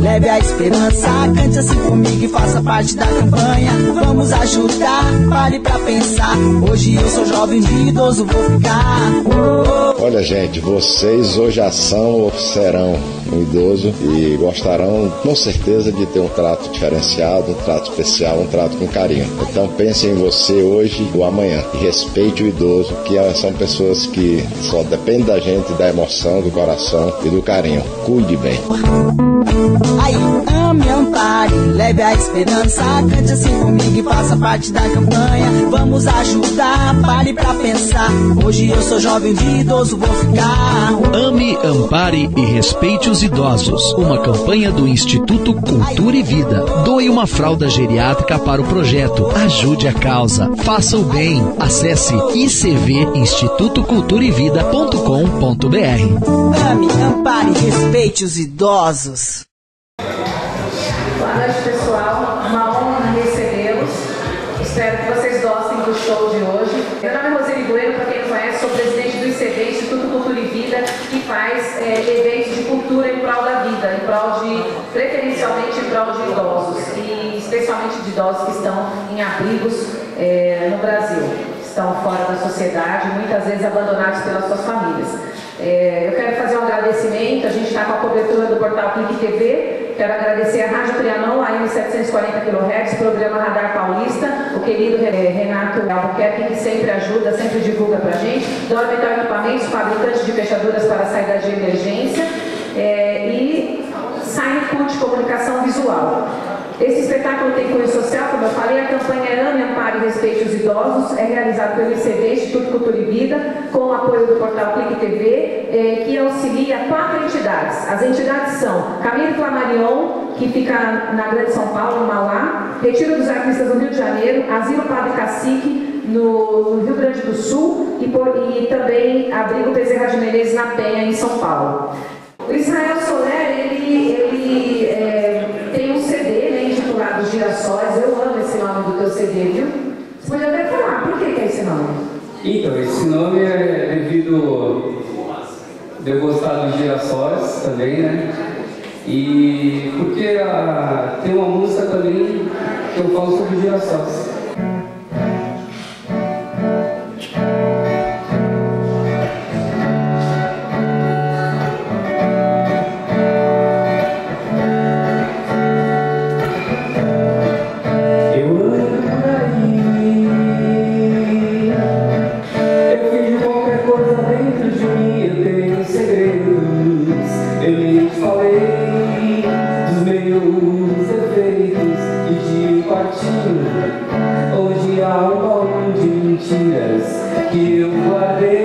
leve a esperança. Cante assim comigo e faça parte da campanha. Vamos ajudar, pare pra pensar. Hoje eu sou jovem, de idoso vou ficar. Oh. Olha, gente, vocês hoje já são ou serão um idoso e gostarão, com certeza, de ter um trato diferenciado, um trato especial, um trato com carinho. Então pense em você hoje ou amanhã e respeite o idoso, que são pessoas que só dependem da gente, da emoção, do coração e do carinho. Cuide bem. Aí, ame, ampare, leve a esperança, cante assim comigo e faça parte da campanha. Vamos ajudar, pare pra pensar. Hoje eu sou jovem, de idoso vou ficar. Ame, ampare e respeite os idosos. Uma campanha do Instituto Cultura e Vida. Doe uma fralda geriátrica para o projeto. Ajude a causa. Faça o bem. Acesse icvinstitutoculturavida.com.br. Ame, ampare e respeite os idosos. Cultura em prol da vida, em prol de, preferencialmente em prol de idosos, e especialmente de idosos que estão em abrigos é, no Brasil, estão fora da sociedade, muitas vezes abandonados pelas suas famílias. É, eu quero fazer um agradecimento, a gente está com a cobertura do portal Clique TV, quero agradecer a Rádio Trianon, AM 740 kHz, programa Radar Paulista, o querido Renato Albuquerque, que sempre ajuda, sempre divulga para a gente, Dormetal Equipamentos, fabricante de fechaduras para saída de emergência, é, e Signcut Comunicação Visual. Esse espetáculo tem cunho social, como eu falei, a campanha Ame, Ampare e Respeite os Idosos é realizado pelo ICV, Instituto Cultura e Vida, com o apoio do portal Clique TV, eh, que auxilia quatro entidades. As entidades são Camilo Flamarion, que fica na Grande São Paulo, no Mauá, Retiro dos Artistas do Rio de Janeiro, Asilo Padre Cacique, no, no Rio Grande do Sul, e, por, e também Abrigo Bezerra de Menezes, na Penha, em São Paulo. O Israel Soler, ele, ele é, tem um CD, né, intitulado Girassóis. Eu amo esse nome do teu CD, viu? Você pode até falar, por que, que é esse nome? Então, esse nome é devido de eu gostar dos girassóis também, né? E porque a, tem uma música também que eu falo sobre girassóis. Que não consegui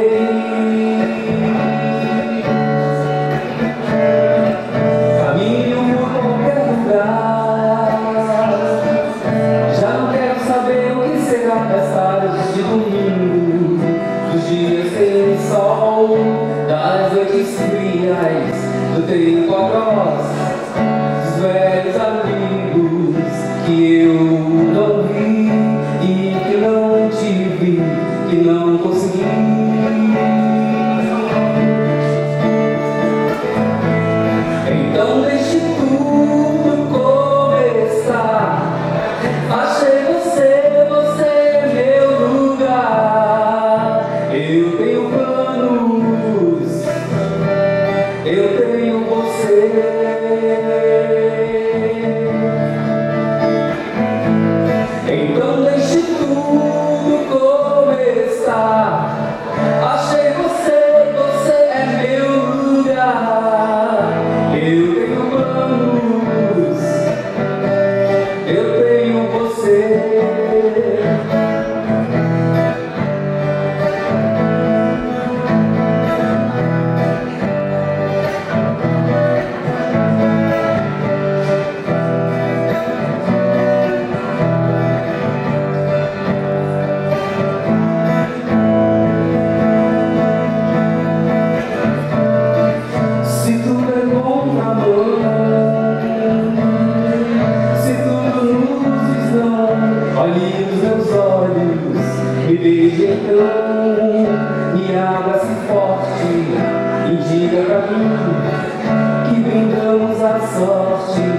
caminho que brindamos a sorte.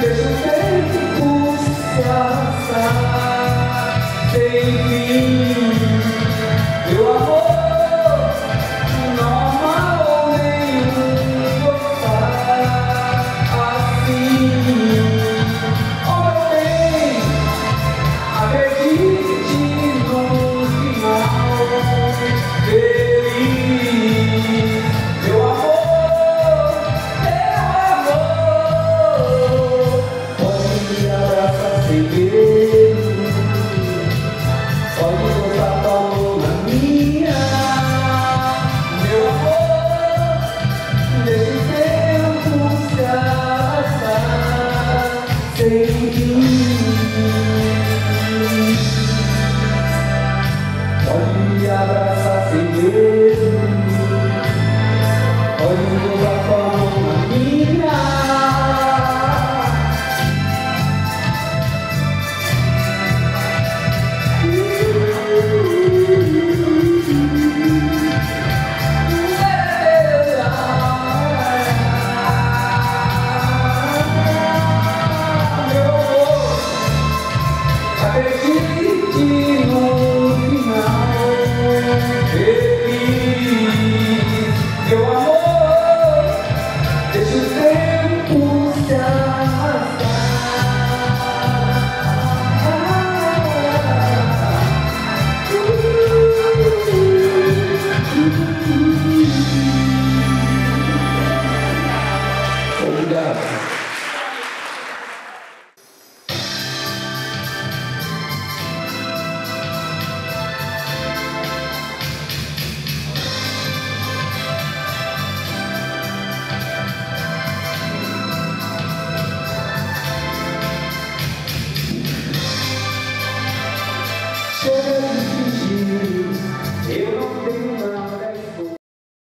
Deus